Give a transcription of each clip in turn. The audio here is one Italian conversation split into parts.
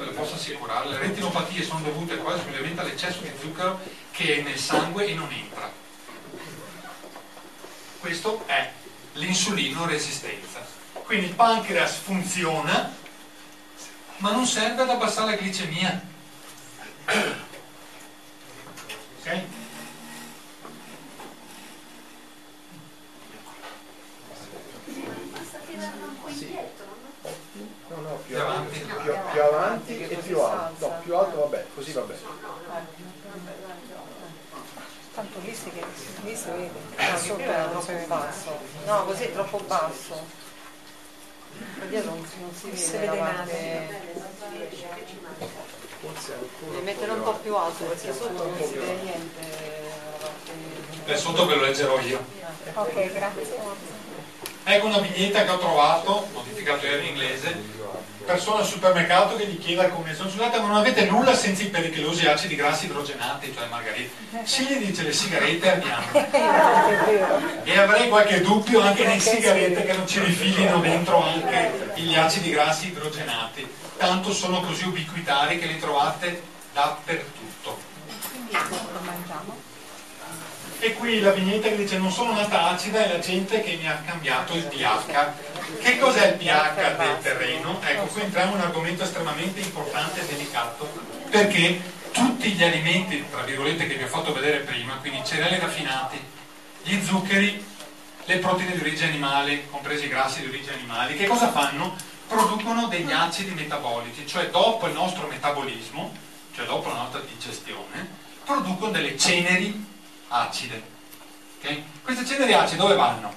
ve lo posso assicurare, le retinopatie sono dovute quasi esclusivamente all'eccesso di zucchero che è nel sangue e non entra. Questo è l'insulino resistenza. Quindi il pancreas funziona, ma non serve ad abbassare la glicemia. Ok? No, no, più avanti, più, avanti e più alto. No, più alto vabbè, così va bene. Tanto lì si, lì si vede, sopra è troppo basso. No, così è troppo basso. Ma dietro non, non si vede, Si vede. Forse ancora. Devi mettere un po' più alto perché sotto non si vede niente. Per sotto ve lo leggerò io. Ok, grazie. Ecco una vignetta che ho trovato, modificato in inglese, persona al supermercato che gli chiede al commesso, scusate ma non avete nulla senza i pericolosi acidi grassi idrogenati, cioè margarita? Sì, gli dice le sigarette vero. E avrei qualche dubbio anche nei sigarette che non ci rifilino dentro anche gli acidi grassi idrogenati, tanto sono così ubiquitari che li trovate dappertutto. E qui la vignetta che dice non sono nata acida è la gente che mi ha cambiato il pH. Che cos'è il pH del terreno? Ecco, qui entriamo in un argomento estremamente importante e delicato, perché tutti gli alimenti, tra virgolette, che vi ho fatto vedere prima, quindi cereali raffinati, gli zuccheri, le proteine di origine animale, compresi i grassi di origine animale, che cosa fanno? Producono degli acidi metabolici, cioè dopo il nostro metabolismo, cioè dopo la nostra digestione, producono delle ceneri acide. ok? Queste ceneri acide dove vanno?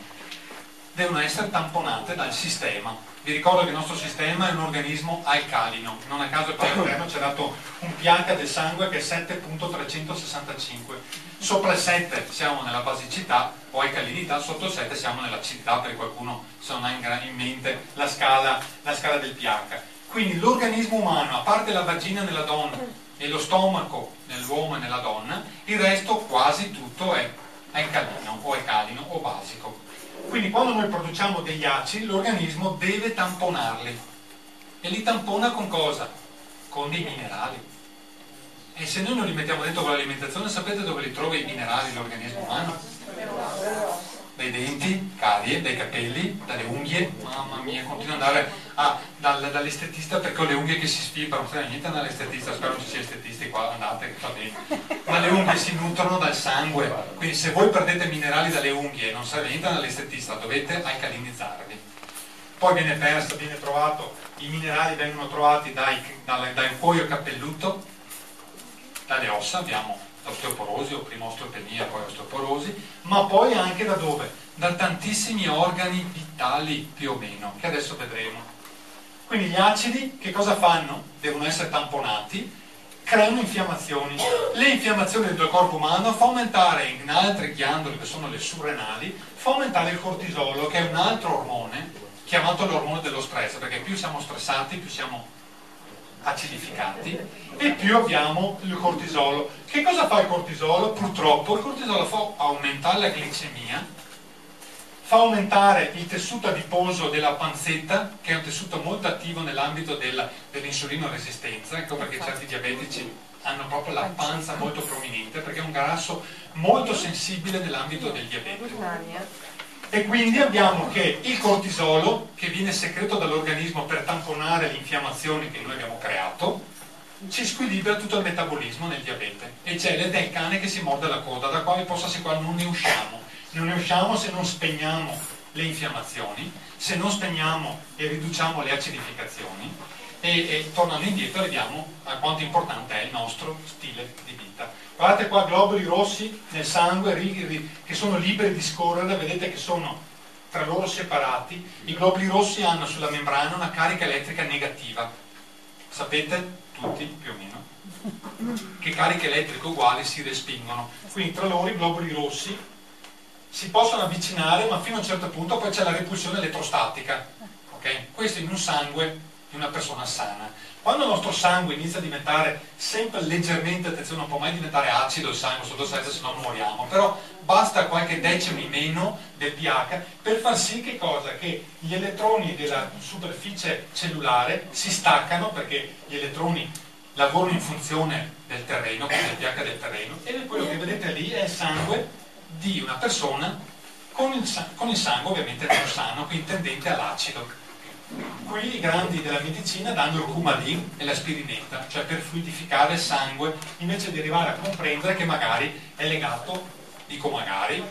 Devono essere tamponate dal sistema. Vi ricordo che il nostro sistema è un organismo alcalino, non a caso il Padre Eterno ci ha dato un pH del sangue che è 7.365. Sopra il 7 siamo nella basicità o alcalinità, sotto il 7 siamo nell'acidità per qualcuno se non ha in mente la scala, la scala del pH. Quindi l'organismo umano, a parte la vagina nella donna e lo stomaco nell'uomo e nella donna, il resto quasi tutto è alcalino o alcalino o basico. Quindi quando noi produciamo degli acidi, l'organismo deve tamponarli. E li tampona con cosa? Con dei minerali. E se noi non li mettiamo dentro con l'alimentazione, sapete dove li trova i minerali l'organismo umano? Dai denti, carie, dai capelli, dalle unghie, mamma mia, continuo ad andare a- dal- dall'estetista perché ho le unghie che si sfibrano, non niente andare all'estetista, spero ci siano estetisti qua, andate che fa bene. Ma le unghie si nutrono dal sangue, quindi se voi perdete minerali dalle unghie e non serve niente all'estetista, dovete alcalinizzarvi. Poi viene perso, viene trovato, i minerali vengono trovati dai, dal, dal cuoio capelluto, dalle ossa, abbiamo l'osteoporosi o prima osteopenia, poi osteoporosi, ma poi anche da dove? Da tantissimi organi vitali più o meno, che adesso vedremo. Quindi gli acidi che cosa fanno? Devono essere tamponati, creano infiammazioni. Le infiammazioni del corpo umano fa aumentare in altre ghiandole che sono le surrenali, fa aumentare il cortisolo che è un altro ormone chiamato l'ormone dello stress, perché più siamo stressati, più siamo acidificati e più abbiamo il cortisolo. Che cosa fa il cortisolo? Purtroppo il cortisolo fa aumentare la glicemia, fa aumentare il tessuto adiposo della panzetta, che è un tessuto molto attivo nell'ambito della- dell'insulino resistenza, ecco perché certi diabetici hanno proprio la panza molto prominente, perché è un grasso molto sensibile nell'ambito del diabete. E quindi abbiamo che il cortisolo, che viene secreto dall'organismo per tamponare le infiammazioni che noi abbiamo creato, ci squilibra tutto il metabolismo nel diabete. E c'è l'ed è il cane che si morde la coda, da qua vi posso assicurare non ne usciamo. Non ne usciamo se non spegniamo le infiammazioni, se non spegniamo e riduciamo le acidificazioni e, e tornando indietro arriviamo a quanto importante è il nostro stile di vita. Guardate qua globuli rossi nel sangue che sono liberi di scorrere, vedete che sono tra loro separati. I globuli rossi hanno sulla membrana una carica elettrica negativa. Sapete tutti più o meno che cariche elettriche uguali si respingono. Quindi tra loro i globuli rossi si possono avvicinare, ma fino a un certo punto poi c'è la repulsione elettrostatica. ok? Questo in un sangue di una persona sana. Quando il nostro sangue inizia a diventare sempre leggermente, attenzione, non può mai diventare acido il sangue sotto 7 se no moriamo, però basta qualche decimo in meno del pH per far sì che cosa? Che gli elettroni della superficie cellulare si staccano perché gli elettroni lavorano in funzione del terreno, quindi del pH del terreno, e quello che vedete lì è il sangue di una persona con il, con il sangue ovviamente non sano, quindi tendente all'acido. Qui i grandi della medicina danno il Coumadin e la spirinetta, cioè per fluidificare il sangue, invece di arrivare a comprendere che magari è legato, dico magari,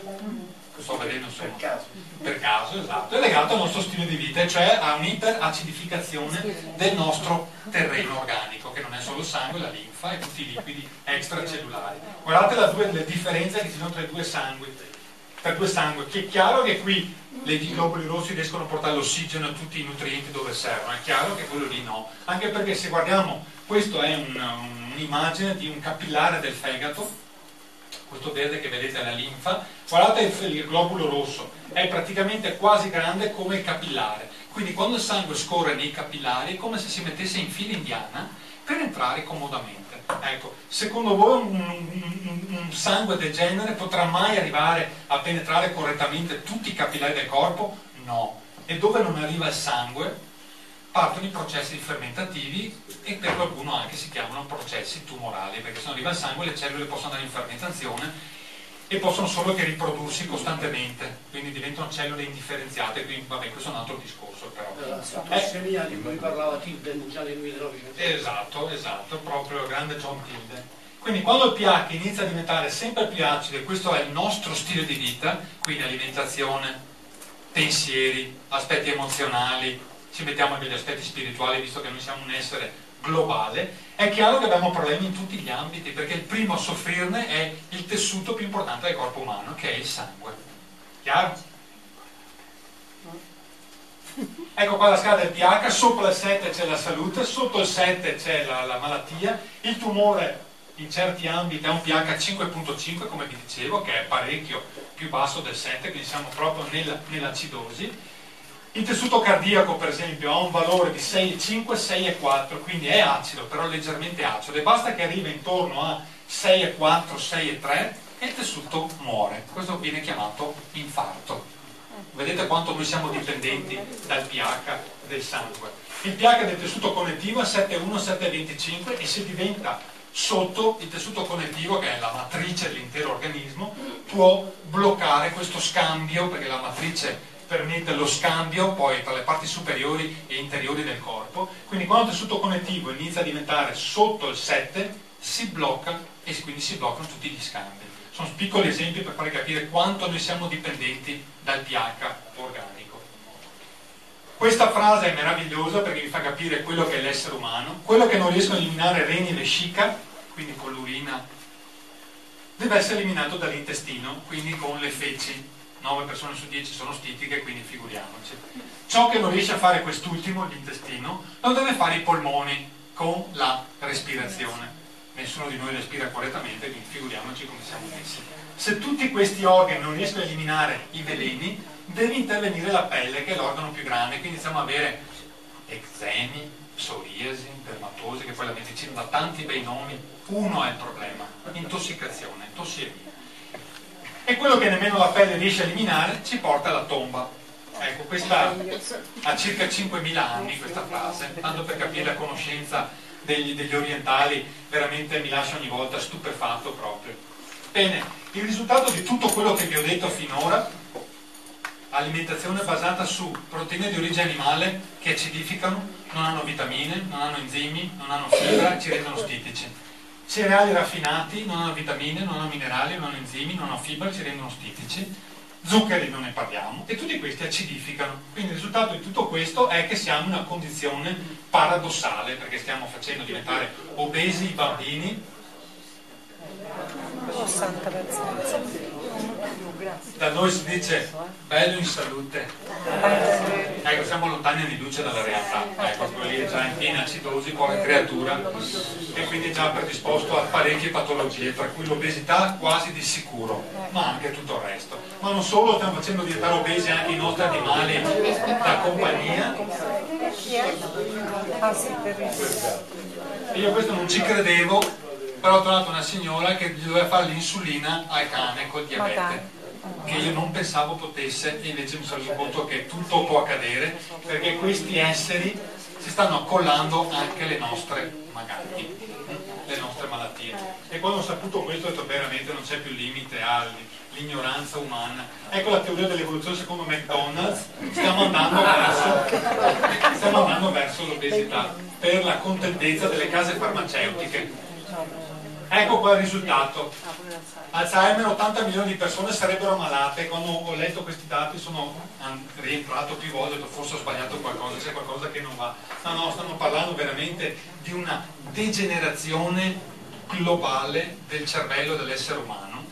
sto vedendo insomma, per caso. per caso, esatto, è legato al nostro stile di vita, cioè a un'iperacidificazione del nostro terreno organico, che non è solo il sangue, la linfa e tutti i liquidi extracellulari. Guardate la due, le differenze che ci sono tra i due sangue, i due sangue, che è chiaro che qui le globuli rossi riescono a portare l'ossigeno e tutti i nutrienti dove servono, è chiaro che quello lì no, anche perché se guardiamo, questo è un'immagine di un capillare del fegato, questo verde che vedete è la linfa, guardate il globulo rosso, è praticamente quasi grande come il capillare, quindi quando il sangue scorre nei capillari è come se si mettesse in fila indiana per entrare comodamente. Ecco, secondo voi un, un, un, sangue del genere potrà mai arrivare a penetrare correttamente tutti i capillari del corpo? No. E dove non arriva il sangue partono i processi fermentativi e per qualcuno anche si chiamano processi tumorali, perché se non arriva il sangue le cellule possono andare in fermentazione e possono solo che riprodursi costantemente, quindi diventano cellule indifferenziate, quindi vabbè questo è un altro discorso però. La tossemia di cui parlava Tilden già nel 1900. Esatto, esatto, proprio il grande John Tilden. Quindi quando il pH inizia a diventare sempre più acido, e questo è il nostro stile di vita, quindi alimentazione, pensieri, aspetti emozionali, ci mettiamo anche gli aspetti spirituali, visto che noi siamo un essere globale, è chiaro che abbiamo problemi in tutti gli ambiti, perché il primo a soffrirne è il tessuto più importante del corpo umano, che è il sangue. Chiaro? Ecco qua la scala del pH, sopra il 7 c'è la salute, sotto il 7 c'è la, la malattia, il tumore in certi ambiti ha un pH 5.5 come vi dicevo, che è parecchio più basso del 7, quindi siamo proprio nel, nell'acidosi, il tessuto cardiaco, per esempio, ha un valore di 6,5, 6,4, quindi è acido, però leggermente acido, e basta che arrivi intorno a 6,4, 6,3 e il tessuto muore. Questo viene chiamato infarto. Vedete quanto noi siamo dipendenti dal pH del sangue. Il pH del tessuto connettivo è 7,1, 7,25 e se diventa sotto il tessuto connettivo, che è la matrice dell'intero organismo, può bloccare questo scambio, perché la matrice permette lo scambio poi tra le parti superiori e interiori del corpo, quindi quando il tessuto connettivo inizia a diventare sotto il 7 si blocca e quindi si bloccano tutti gli scambi. Sono piccoli esempi per fare capire quanto noi siamo dipendenti dal pH organico. Questa frase è meravigliosa perché vi fa capire quello che è l'essere umano, quello che non riescono a eliminare reni e vescica, quindi con l'urina, deve essere eliminato dall'intestino, quindi con le feci 9 persone su 10 sono stitiche, quindi figuriamoci. Ciò che non riesce a fare quest'ultimo, l'intestino, lo deve fare i polmoni con la respirazione. Nessuno di noi respira correttamente, quindi figuriamoci come siamo messi. Se tutti questi organi non riescono a eliminare i veleni, deve intervenire la pelle, che è l'organo più grande, quindi iniziamo ad avere eczemi, psoriasi, dermatosi, che poi la medicina dà tanti bei nomi. Uno è il problema, intossicazione, tossiemia e quello che nemmeno la pelle riesce a eliminare ci porta alla tomba. Ecco, questa ha circa 5.000 anni questa frase, tanto per capire la conoscenza degli, degli orientali veramente mi lascia ogni volta stupefatto proprio. Bene, il risultato di tutto quello che vi ho detto finora, alimentazione basata su proteine di origine animale che acidificano, non hanno vitamine, non hanno enzimi, non hanno fibra ci rendono stitici cereali raffinati, non hanno vitamine, non hanno minerali, non hanno enzimi, non hanno fibra, ci rendono stitici, zuccheri non ne parliamo, e tutti questi acidificano. Quindi il risultato di tutto questo è che siamo in una condizione paradossale, perché stiamo facendo diventare obesi i bambini. Oh, santa pazienza. grazie. Da noi si dice bello in salute. Ecco, siamo lontani anni luce dalla realtà. Ecco, quello lì è già in piena acidosi, povera creatura, e quindi è già predisposto a parecchie patologie, tra cui l'obesità quasi di sicuro, ma anche tutto il resto. Ma non solo, stiamo facendo diventare obesi anche i nostri animali da compagnia. Ah. E io questo non ci credevo, però ho trovato una signora che doveva fare l'insulina al cane col diabete che io non pensavo potesse e invece mi sono reso conto che tutto può accadere perché questi esseri si stanno accollando anche le nostre magari le nostre malattie. E quando ho saputo questo ho detto veramente non c'è più limite all'ignoranza umana. Ecco la teoria dell'evoluzione secondo McDonald's stiamo andando verso stiamo andando verso l'obesità per la contentezza delle case farmaceutiche Ecco qua il risultato. Alzheimer, 80 milioni di persone sarebbero malate. Quando ho letto questi dati sono rientrato più volte, ho detto forse ho sbagliato qualcosa, c'è qualcosa che non va. No, no, stanno parlando veramente di una degenerazione globale del cervello dell'essere umano.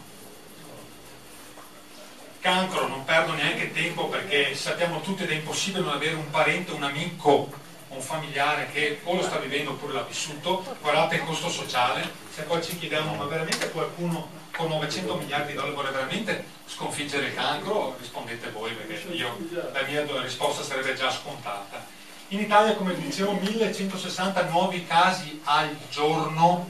Cancro, non perdo neanche tempo perché sappiamo tutti ed è impossibile non avere un parente, un amico un familiare che o lo sta vivendo oppure l'ha vissuto, guardate il costo sociale, se poi ci chiediamo ma veramente qualcuno con 900 miliardi di dollari vuole veramente sconfiggere il cancro, rispondete voi perché io, la mia risposta sarebbe già scontata. In Italia, come dicevo, 1160 nuovi casi al giorno,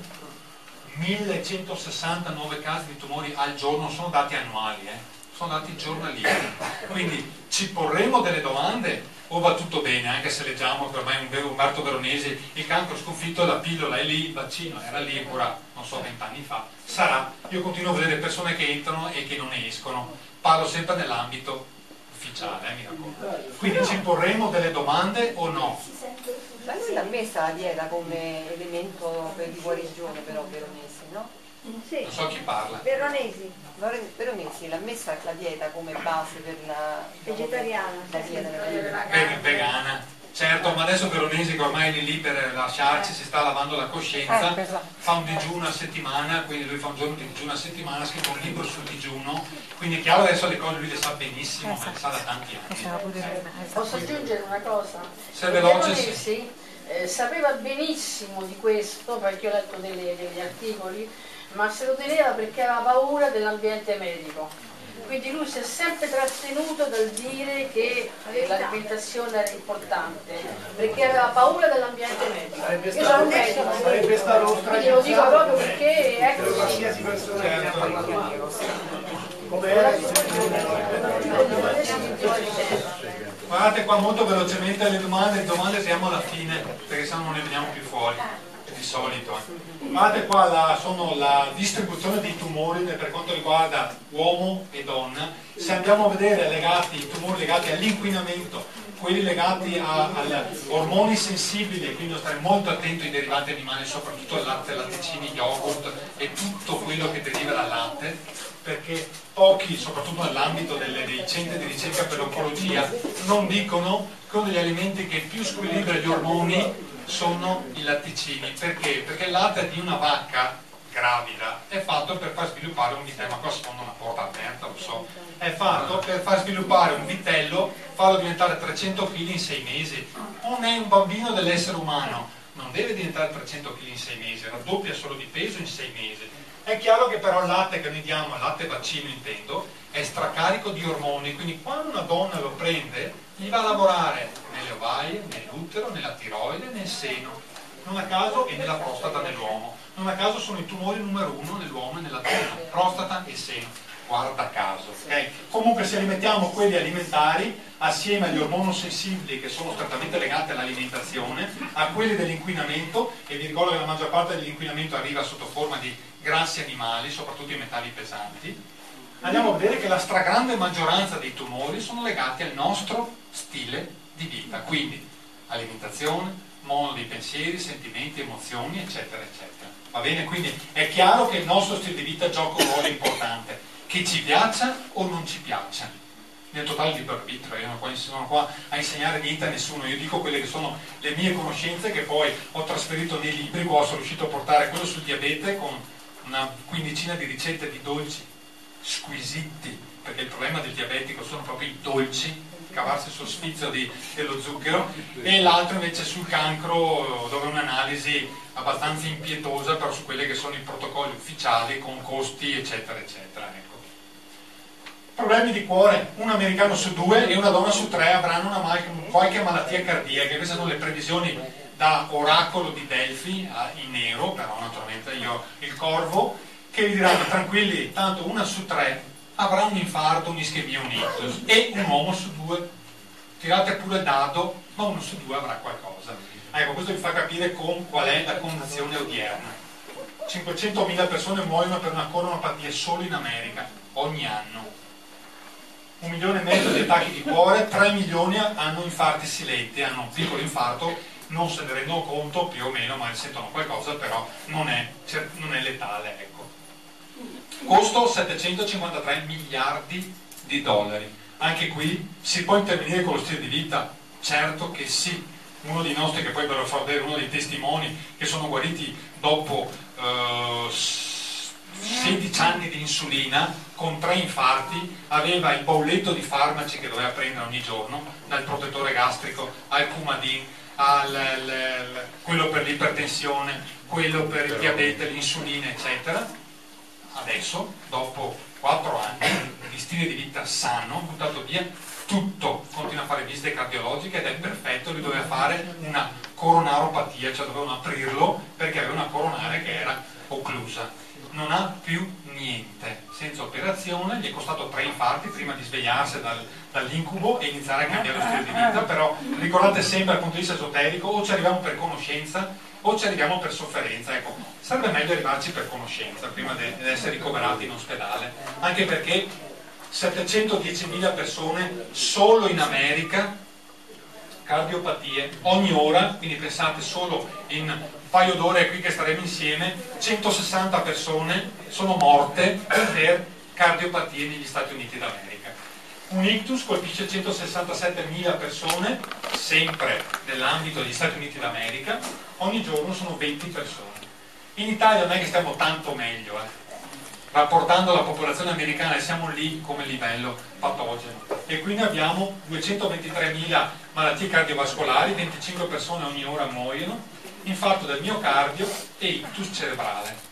1160 nuovi casi di tumori al giorno, sono dati annuali, eh? sono dati giornalieri. Quindi ci porremo delle domande o va tutto bene, anche se leggiamo che ormai un vero Umberto Veronesi, il cancro sconfitto, la pillola è lì, il vaccino era lì, ora non so, vent'anni fa, sarà. Io continuo a vedere persone che entrano e che non ne escono, parlo sempre nell'ambito ufficiale, eh, mi raccomando. Quindi ci porremo delle domande o no? Ma lui l'ha messa la dieta come elemento di guarigione però Veronesi, no? Sì. Non so chi parla. Veronesi. Veronesi l'ha messa la dieta come base per la vegetariana. La dieta vegana. vegana. Certo, ma adesso Veronesi che ormai è lì lì per lasciarci, si sta lavando la coscienza, eh, esatto. fa un digiuno a settimana, quindi lui fa un giorno di digiuno a settimana, scrive un libro sul digiuno, quindi è chiaro adesso le cose lui le sa benissimo, ma le sa da tanti anni. Posso aggiungere una cosa? Se è veloce sì. Eh, sapeva benissimo di questo, perché ho letto delle, degli articoli, ma se lo teneva perché aveva paura dell'ambiente medico. Quindi lui si è sempre trattenuto dal dire che l'alimentazione era importante, perché aveva paura dell'ambiente medico. Io sono un medico, quindi lo dico proprio perché ecco. Qualsiasi persona che ne ha parlato. Come Guardate qua molto velocemente le domande, le domande siamo alla fine, perché se no non ne veniamo più fuori di solito. Guardate qua la, sono la distribuzione dei tumori per quanto riguarda uomo e donna. Se andiamo a vedere legati, i tumori legati all'inquinamento, quelli legati agli ormoni sensibili, quindi stare molto attento ai derivanti animali, soprattutto al latte, latticini, yogurt e tutto quello che deriva dal latte, perché pochi, soprattutto nell'ambito dei centri di ricerca per l'oncologia, non dicono che uno degli alimenti che più squilibra gli ormoni sono i latticini. Perché? Perché il latte di una vacca gravida è fatto per far sviluppare un vitello, ma qua sfondo una porta aperta, lo so, è fatto per far sviluppare un vitello, farlo diventare 300 kg in 6 mesi. Non è un bambino dell'essere umano, non deve diventare 300 kg in 6 mesi, raddoppia solo di peso in 6 mesi. È chiaro che però il latte che noi diamo, latte vaccino intendo, è stracarico di ormoni, quindi quando una donna lo prende gli va a lavorare nelle ovaie, nell'utero, nella tiroide, nel seno, non a caso e nella prostata nell'uomo. Non a caso sono i tumori numero uno nell'uomo e nella donna, prostata e seno. Guarda caso. Okay? Comunque se rimettiamo quelli alimentari assieme agli ormoni sensibili che sono strettamente legati all'alimentazione, a quelli dell'inquinamento, e vi ricordo che la maggior parte dell'inquinamento arriva sotto forma di grassi animali, soprattutto i metalli pesanti, andiamo a vedere che la stragrande maggioranza dei tumori sono legati al nostro stile di vita, quindi alimentazione, modo di pensieri, sentimenti, emozioni, eccetera, eccetera. Va bene? Quindi è chiaro che il nostro stile di vita gioca un ruolo importante, che ci piaccia o non ci piaccia. Nel totale libero arbitrio, io non sono qua a insegnare niente a nessuno, io dico quelle che sono le mie conoscenze che poi ho trasferito nei libri, qua sono riuscito a portare quello sul diabete con una quindicina di ricette di dolci squisiti perché il problema del diabetico sono proprio i dolci, cavarsi sul sfizio di, dello zucchero, e l'altro invece sul cancro dove un'analisi abbastanza impietosa però su quelli che sono i protocolli ufficiali con costi eccetera eccetera. Ecco. Problemi di cuore, un americano su due e una donna su tre avranno mal qualche malattia cardiaca, queste sono le previsioni da oracolo di Delfi in nero, però naturalmente io il corvo, che vi diranno tranquilli, tanto una su tre avrà un infarto, un'ischemia, un ictus e un uomo su due, tirate pure il dado, ma uno su due avrà qualcosa. Ecco, questo vi fa capire con qual è la condizione odierna. 500.000 persone muoiono per una coronopatia solo in America, ogni anno. Un milione e mezzo di attacchi di cuore, 3 milioni hanno infarti silenti, hanno un piccolo infarto, non se ne rendono conto più o meno, ma sentono qualcosa, però non è, non è letale. Ecco. Costo 753 miliardi di dollari. Anche qui si può intervenire con lo stile di vita? Certo che sì. Uno dei nostri, che poi ve lo farò vedere, uno dei testimoni che sono guariti dopo eh, 16 anni di insulina con tre infarti, aveva il bolletto di farmaci che doveva prendere ogni giorno, dal protettore gastrico al Coumadin, al, al, al, quello per l'ipertensione, quello per il diabete, l'insulina, eccetera. Adesso, dopo 4 anni di stile di vita sano, buttato via tutto, continua a fare visite cardiologiche ed è perfetto, lui doveva fare una coronaropatia, cioè dovevano aprirlo perché aveva una coronare che era occlusa. Non ha più niente, senza operazione, gli è costato tre infarti prima di svegliarsi dal, dall'incubo e iniziare a cambiare lo stile di vita, però ricordate sempre dal punto di vista esoterico o ci arriviamo per conoscenza o ci arriviamo per sofferenza, ecco, sarebbe meglio arrivarci per conoscenza prima di essere ricoverati in ospedale, anche perché 710.000 persone solo in America cardiopatie ogni ora, quindi pensate solo in un paio d'ore qui che staremo insieme, 160 persone sono morte per cardiopatie negli Stati Uniti d'America. Un ictus colpisce 167.000 persone, sempre nell'ambito degli Stati Uniti d'America, ogni giorno sono 20 persone. In Italia non è che stiamo tanto meglio, eh rapportando la popolazione americana siamo lì come livello patogeno e quindi abbiamo 223.000 malattie cardiovascolari, 25 persone ogni ora muoiono, infarto del miocardio e ictus cerebrale.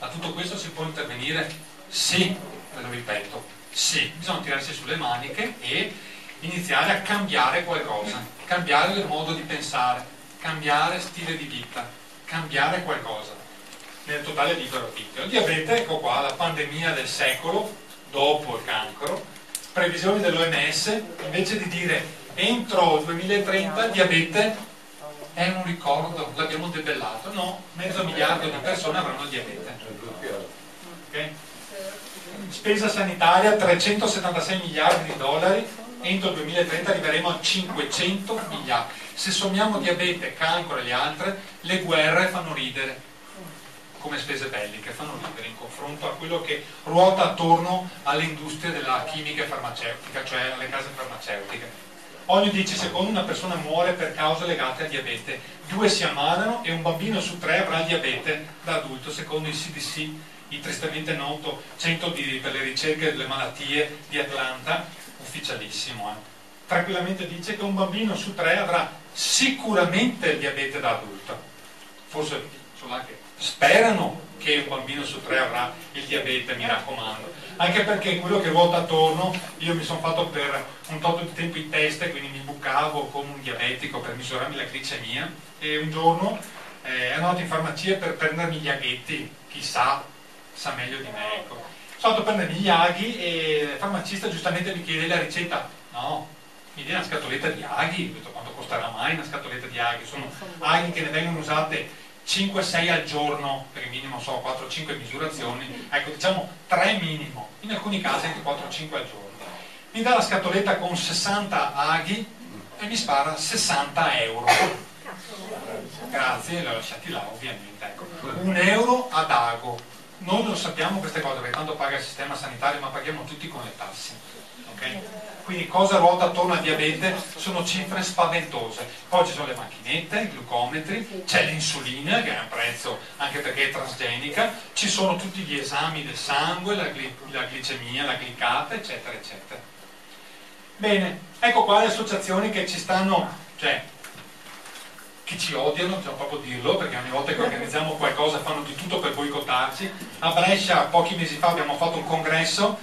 A tutto questo si può intervenire? Sì, ve lo ripeto, sì, bisogna tirarsi sulle maniche e iniziare a cambiare qualcosa, cambiare il modo di pensare, cambiare stile di vita, cambiare qualcosa nel totale libero arbitrio. Il diabete, ecco qua, la pandemia del secolo, dopo il cancro, previsioni dell'OMS, invece di dire entro il 2030 il diabete è un ricordo, l'abbiamo debellato, no, mezzo miliardo di persone avranno diabete. Okay? Spesa sanitaria 376 miliardi di dollari, entro il 2030 arriveremo a 500 miliardi. Se sommiamo diabete, cancro e le altre, le guerre fanno ridere come spese belliche, fanno ridere in confronto a quello che ruota attorno alle industrie della chimica e farmaceutica, cioè alle case farmaceutiche. Ogni 10 secondi una persona muore per cause legate al diabete, due si ammalano e un bambino su tre avrà il diabete da adulto, secondo il CDC, il tristemente noto Centro di, per le ricerche delle malattie di Atlanta, ufficialissimo. Eh. Tranquillamente dice che un bambino su tre avrà sicuramente il diabete da adulto, forse anche sperano che un bambino su tre avrà il diabete, mi raccomando. Anche perché quello che ruota attorno, io mi sono fatto per un tot di tempo i test, quindi mi bucavo come un diabetico per misurarmi la glicemia e un giorno eh, ero andato in farmacia per prendermi gli aghetti, chissà, sa meglio di me. Ecco. Sono andato a prendermi gli aghi e il farmacista giustamente mi chiede la ricetta. No, mi viene una scatoletta di aghi, detto quanto costerà mai una scatoletta di aghi? Sono aghi che ne vengono usate 5-6 al giorno, per il minimo so 4-5 misurazioni, ecco diciamo 3 minimo, in alcuni casi anche 4-5 al giorno. Mi dà la scatoletta con 60 aghi e mi spara 60 euro. Grazie, li ho lasciati là ovviamente. Ecco. Un euro ad ago, noi non sappiamo queste cose perché tanto paga il sistema sanitario, ma paghiamo tutti con le tasse. Ok? Quindi cosa ruota attorno al diabete sono cifre spaventose. Poi ci sono le macchinette, i glucometri, c'è l'insulina che ha un prezzo anche perché è transgenica, ci sono tutti gli esami del sangue, la, gli- la glicemia, la glicata, eccetera, eccetera. Bene, ecco qua le associazioni che ci stanno, cioè che ci odiano, bisogna proprio dirlo, perché ogni volta che organizziamo qualcosa fanno di tutto per boicottarci. A Brescia pochi mesi fa abbiamo fatto un congresso,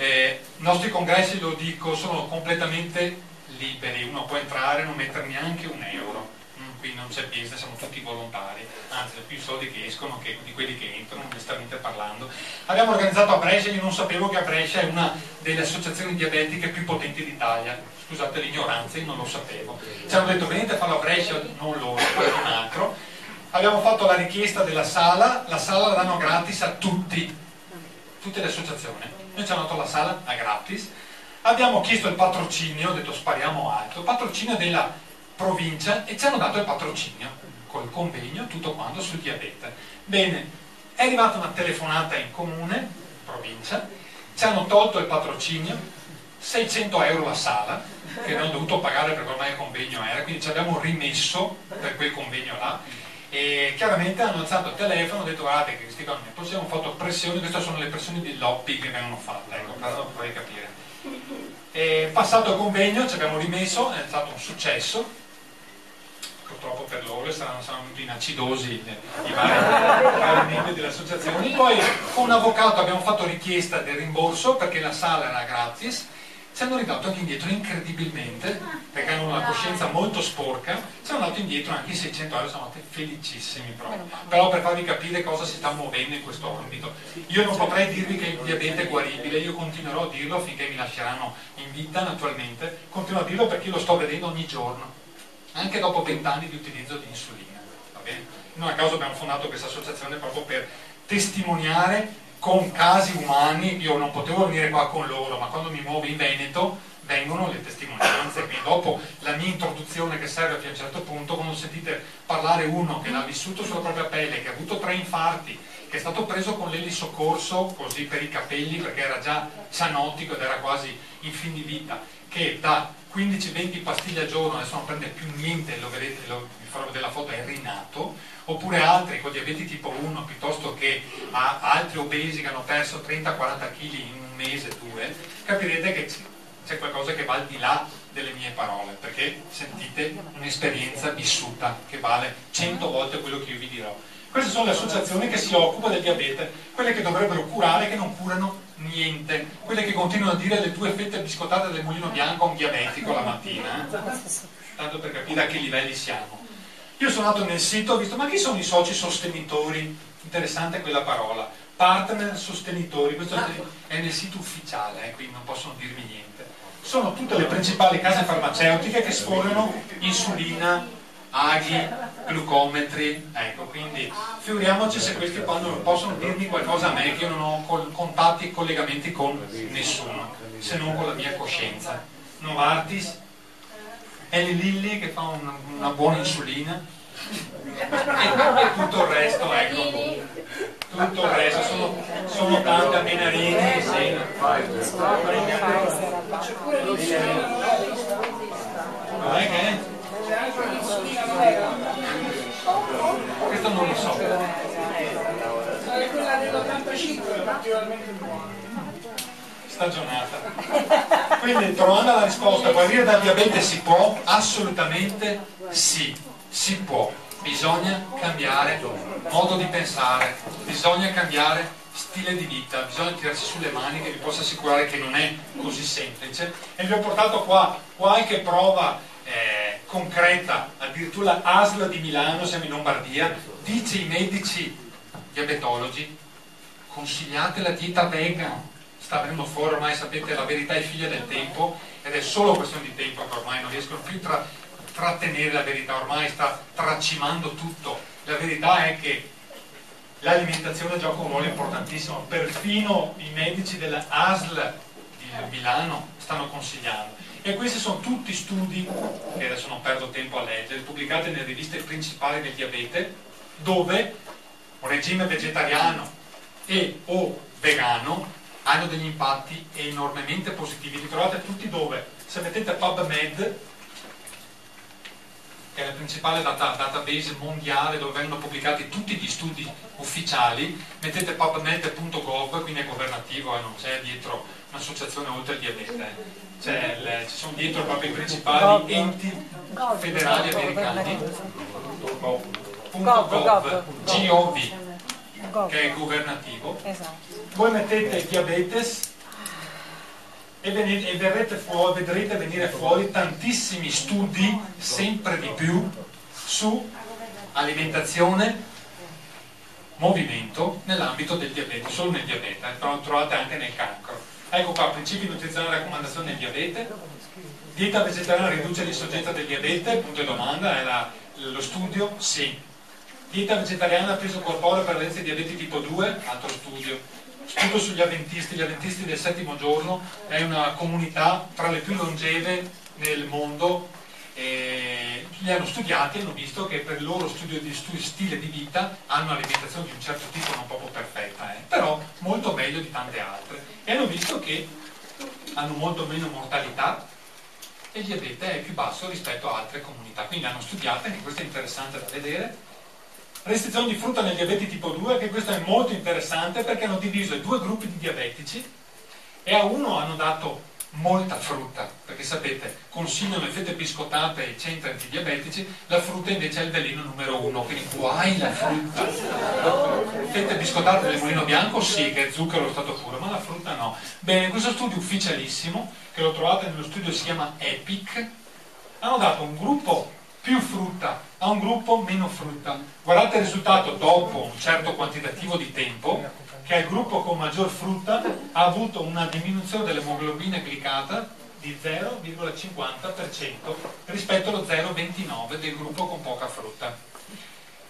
eh, i nostri congressi, lo dico, sono completamente liberi, uno può entrare e non mettere neanche un euro, Mm, qui non c'è business, siamo tutti volontari, anzi più soldi che escono che di quelli che entrano, onestamente parlando. Abbiamo organizzato a Brescia, io non sapevo che a Brescia è una delle associazioni diabetiche più potenti d'Italia, scusate l'ignoranza, io non lo sapevo. Ci hanno detto venite a farlo a Brescia, non loro, qualcun altro. Abbiamo fatto la richiesta della sala, la sala la danno gratis a tutti, tutte le associazioni. Noi ci hanno dato la sala a gratis. Abbiamo chiesto il patrocinio, ho detto spariamo alto, patrocinio della provincia e ci hanno dato il patrocinio col convegno, tutto quanto sul diabete. Bene, è arrivata una telefonata in comune, provincia, ci hanno tolto il patrocinio, 600 euro la sala, che abbiamo dovuto pagare perché ormai il convegno era, quindi ci abbiamo rimesso per quel convegno là e chiaramente hanno alzato il telefono, hanno detto guardate che questi qua non ne possiamo, hanno fatto pressioni, queste sono le pressioni di lobby che vengono fatte, ecco, per farvi capire. E passato il convegno ci abbiamo rimesso, è stato un successo, purtroppo per loro saranno, saranno venuti inacidosi i vari, membri delle associazioni. Poi con un avvocato abbiamo fatto richiesta del rimborso perché la sala era gratis, ci hanno ridato anche indietro incredibilmente, perché hanno una coscienza molto sporca, hanno dato indietro anche i 600 euro, siamo stati felicissimi proprio. Però per farvi capire cosa si sta muovendo in questo ambito. Io non potrei dirvi che il diabete è guaribile, io continuerò a dirlo finché mi lasceranno in vita naturalmente, continuo a dirlo perché lo sto vedendo ogni giorno anche dopo vent'anni di utilizzo di insulina. Va bene? Non a caso abbiamo fondato questa associazione proprio per testimoniare con casi umani, io non potevo venire qua con loro, ma quando mi muovo in Veneto vengono le testimonianze, quindi dopo la mia introduzione che serve a un certo punto, quando sentite parlare uno che l'ha vissuto sulla propria pelle, che ha avuto tre infarti, che è stato preso con l'elisoccorso così per i capelli perché era già cianotico ed era quasi in fin di vita, che da 15-20 pastiglie al giorno adesso non prende più niente, lo vedete, lo, vi farò vedere la foto, è rinato, oppure altri con diabete tipo 1 piuttosto che altri obesi che hanno perso 30-40 kg in un mese, due, capirete che c'è qualcosa che va al di là delle mie parole, perché sentite un'esperienza vissuta che vale 100 volte quello che io vi dirò. Queste sono le associazioni che si occupano del diabete, quelle che dovrebbero curare e che non curano niente, quelle che continuano a dire le due fette biscottate del mulino bianco a un diabetico la mattina, eh? tanto per capire a che livelli siamo. Io sono andato nel sito, ho visto, ma chi sono i soci sostenitori? Interessante quella parola. Partner sostenitori, questo è nel sito ufficiale, eh, quindi non possono dirmi niente. Sono tutte le principali case farmaceutiche che sfornano insulina, aghi, glucometri, ecco, quindi figuriamoci se questi possono dirmi qualcosa a me che io non ho contatti e collegamenti con nessuno, se non con la mia coscienza. Novartis, Eli Lilly che fa una, una buona insulina e, e tutto il resto, ecco, tutto il resto sono, sono tante amenarini, sì. Non è che? Questo non lo so. Quella dell'85 è particolarmente buona. stagionata. Quindi trovando la risposta, guarire dal diabete si può? Assolutamente sì, si può. Bisogna cambiare modo di pensare, bisogna cambiare stile di vita, bisogna tirarsi sulle mani che vi posso assicurare che non è così semplice. E vi ho portato qua qualche prova concreta, addirittura l'ASL di Milano, siamo in Lombardia, dice i medici diabetologi, consigliate la dieta vegan, sta venendo fuori ormai, sapete, la verità è figlia del tempo ed è solo questione di tempo che ormai non riescono più a tra- trattenere la verità, ormai sta tracimando tutto. La verità è che l'alimentazione gioca un ruolo importantissimo, perfino i medici della ASL di Milano stanno consigliando. E questi sono tutti studi, che adesso non perdo tempo a leggere, pubblicati nelle riviste principali del diabete, dove un regime vegetariano e o vegano hanno degli impatti enormemente positivi. Li trovate tutti dove? Se mettete PubMed, che è la principale data, database mondiale dove vengono pubblicati tutti gli studi ufficiali, mettete pubmed.gov, quindi è governativo e eh, non c'è dietro un'associazione oltre il diabete. Le, ci sono dietro proprio i principali enti federali americani. .gov, gov, che è governativo. Esatto. Voi mettete diabetes e, venite, e verrete fuori, vedrete venire fuori tantissimi studi, sempre di più, su alimentazione, movimento nell'ambito del diabete, solo nel diabete, eh, però lo trovate anche nel cancro. Ecco qua, principi nutrizionali e raccomandazioni del diabete. Dieta vegetariana riduce l'insorgenza del diabete? Punto di domanda, è la, lo studio? Sì. Dieta vegetariana peso corporeo per lenze diabete tipo 2? Altro studio. Studio sugli avventisti, gli avventisti del settimo giorno è una comunità tra le più longeve nel mondo e li hanno studiati e hanno visto che per il loro studio di studio, stile di vita hanno un'alimentazione di un certo tipo non proprio perfetta, eh, però molto meglio di tante altre. E hanno visto che hanno molto meno mortalità e il diabete è più basso rispetto a altre comunità. Quindi hanno studiato, anche questo è interessante da vedere restrizione di frutta nel diabete tipo 2 che questo è molto interessante perché hanno diviso i due gruppi di diabetici e a uno hanno dato molta frutta, perché sapete, consigliano le fette biscottate ai centri antidiabetici, la frutta invece è il veleno numero uno, quindi guai la frutta. Fette biscottate del mulino bianco sì, che è zucchero lo stato puro, ma la frutta no. Bene, questo studio ufficialissimo, che lo trovate nello studio si chiama EPIC, hanno dato un gruppo più frutta a un gruppo meno frutta. Guardate il risultato dopo un certo quantitativo di tempo, che il gruppo con maggior frutta ha avuto una diminuzione dell'emoglobina glicata di 0,50% rispetto allo 0,29% del gruppo con poca frutta.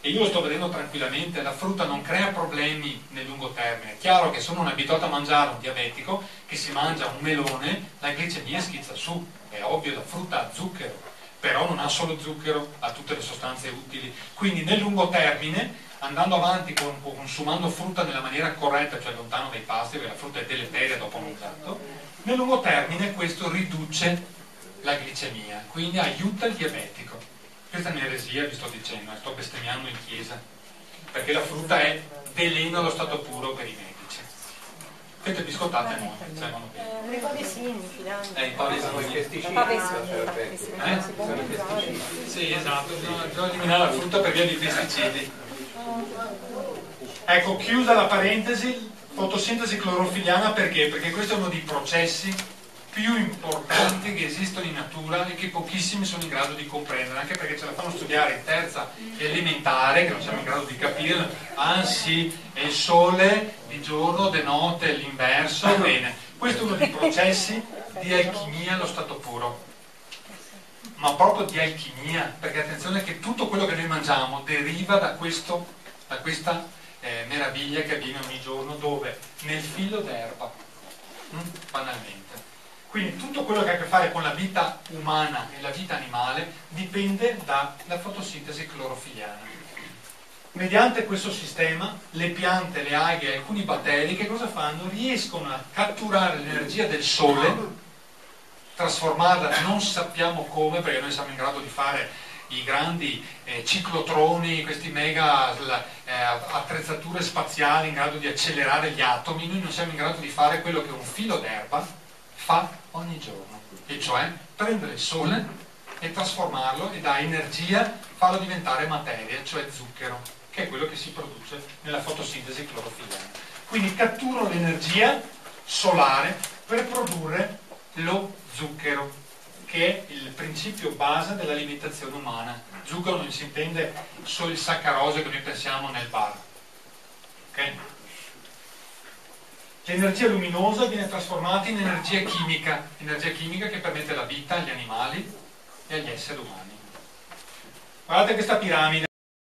E io lo sto vedendo tranquillamente, la frutta non crea problemi nel lungo termine. È chiaro che sono un abituato a mangiare un diabetico che si mangia un melone, la glicemia schizza su, è ovvio, la frutta ha zucchero, però non ha solo zucchero, ha tutte le sostanze utili. Quindi nel lungo termine andando avanti con, consumando frutta nella maniera corretta, cioè lontano dai pasti, perché la frutta è deleteria dopo un mangiato, nel lungo termine questo riduce la glicemia, quindi aiuta il diabetico. Questa è un'eresia, vi sto dicendo, sto bestemmiando in chiesa, perché la frutta è veleno allo stato puro per i medici. Fette biscottate cioè vanno bene. I pavesini, filando. Eh, i pavesini. Eh? Sì, esatto, bisogna eliminare la frutta per via di pesticidi. Ecco, chiusa la parentesi, fotosintesi clorofiliana perché? Perché questo è uno dei processi più importanti che esistono in natura e che pochissimi sono in grado di comprendere, anche perché ce la fanno studiare in terza elementare, che non siamo in grado di capire, anzi è il sole di giorno, di notte, l'inverso, bene. Questo è uno dei processi di alchimia allo stato puro ma proprio di alchimia, perché attenzione che tutto quello che noi mangiamo deriva da, questo, da questa eh, meraviglia che avviene ogni giorno, dove? Nel filo d'erba, hm? banalmente. Quindi tutto quello che ha a che fare con la vita umana e la vita animale dipende dalla fotosintesi clorofiliana. Mediante questo sistema le piante, le alghe e alcuni batteri che cosa fanno? Riescono a catturare l'energia del sole trasformarla, non sappiamo come, perché noi siamo in grado di fare i grandi eh, ciclotroni, questi mega eh, attrezzature spaziali in grado di accelerare gli atomi, noi non siamo in grado di fare quello che un filo d'erba fa ogni giorno, e cioè prendere il sole e trasformarlo e da energia farlo diventare materia, cioè zucchero, che è quello che si produce nella fotosintesi clorofiliana. Quindi catturo l'energia solare per produrre lo zucchero, che è il principio base dell'alimentazione umana. Zucchero non si intende solo il saccarose che noi pensiamo nel bar. Okay? L'energia luminosa viene trasformata in energia chimica, energia chimica che permette la vita agli animali e agli esseri umani. Guardate questa piramide.